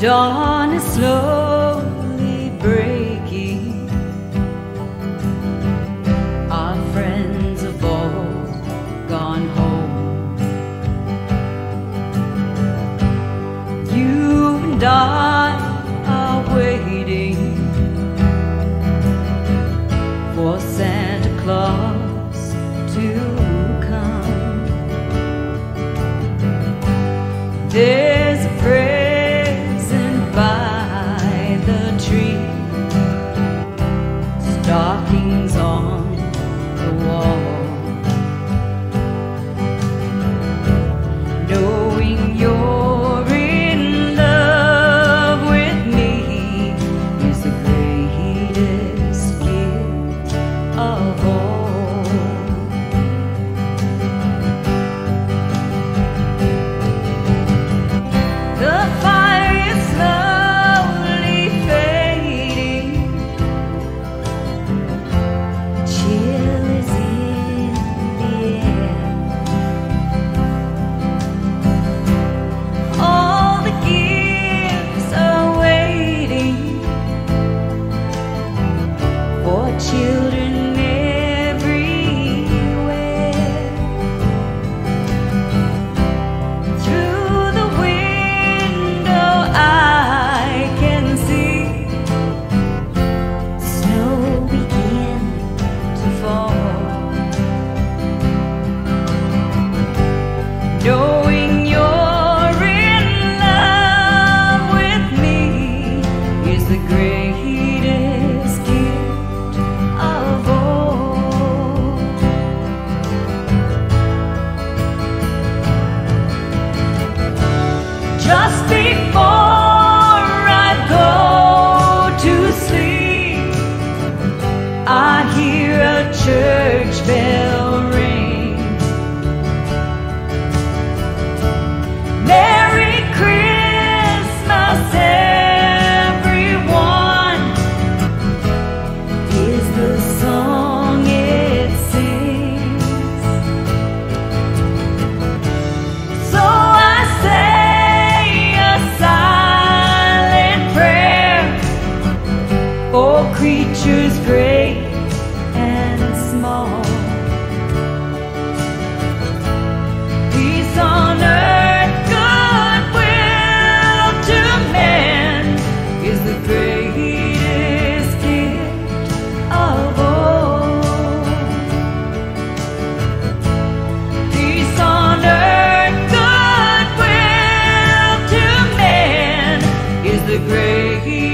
Dawn is slow. church bell rings. Merry Christmas, everyone, is the song it sings. So I say a silent prayer for creatures great. the grave.